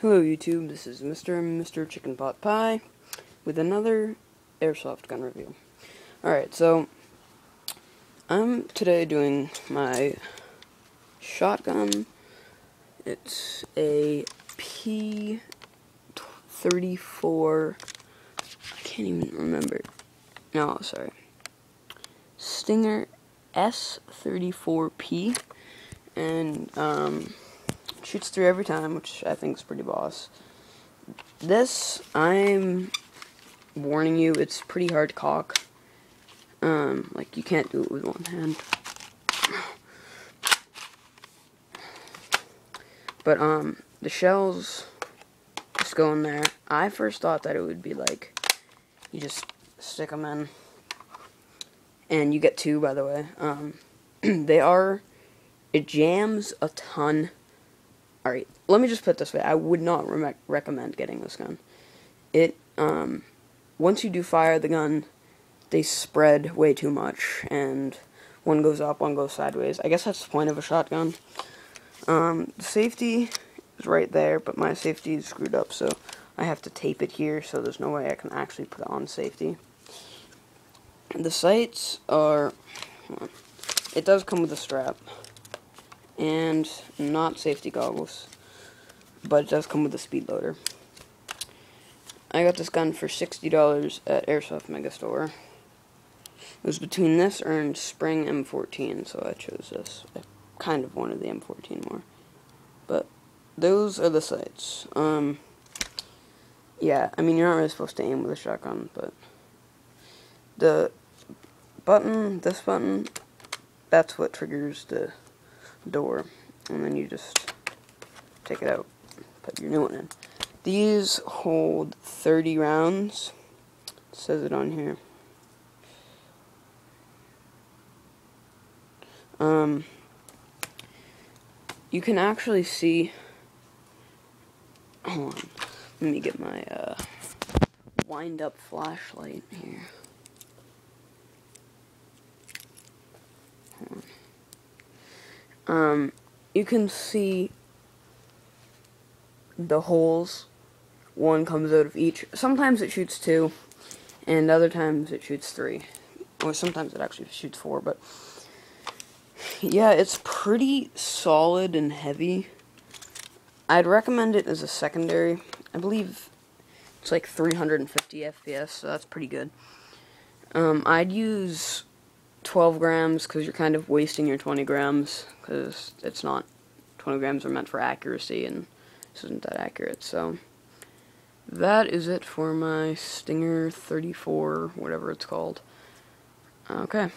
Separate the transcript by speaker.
Speaker 1: Hello YouTube, this is Mr. Mr. Chicken Pot Pie with another airsoft gun review. Alright, so I'm today doing my shotgun. It's a P34, I can't even remember. No, sorry. Stinger S34P and um shoots through every time, which I think is pretty boss. This, I'm warning you, it's pretty hard to cock. Um, like, you can't do it with one hand. But, um, the shells just go in there. I first thought that it would be like, you just stick them in. And you get two, by the way. Um, they are, it jams a ton Alright, let me just put this way. I would not re recommend getting this gun. It, um, once you do fire the gun, they spread way too much, and one goes up, one goes sideways. I guess that's the point of a shotgun. Um, the safety is right there, but my safety is screwed up, so I have to tape it here, so there's no way I can actually put it on safety. The sights are, it does come with a strap and not safety goggles, but it does come with a speed loader. I got this gun for $60 at Airsoft Megastore. It was between this and Spring M14, so I chose this. I kind of wanted the M14 more. But those are the sights. Um, yeah, I mean, you're not really supposed to aim with a shotgun, but the button, this button, that's what triggers the door, and then you just take it out, put your new one in. These hold 30 rounds, it says it on here. Um, you can actually see, hold on, let me get my, uh, wind up flashlight here. Um, you can see the holes. One comes out of each. Sometimes it shoots two, and other times it shoots three. Or sometimes it actually shoots four, but yeah, it's pretty solid and heavy. I'd recommend it as a secondary. I believe it's like 350 FPS, so that's pretty good. Um, I'd use 12 grams because you're kind of wasting your 20 grams because it's not 20 grams are meant for accuracy and this isn't that accurate so. That is it for my Stinger 34 whatever it's called. Okay